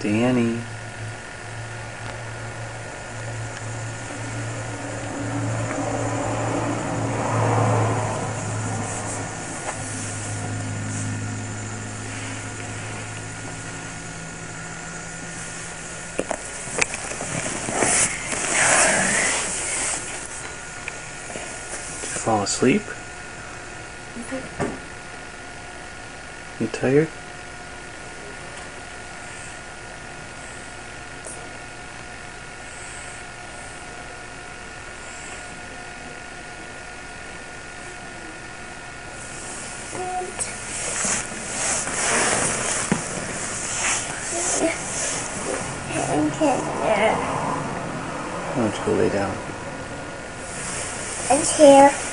Danny. Fall asleep? You tired? Why don't you go lay down? here.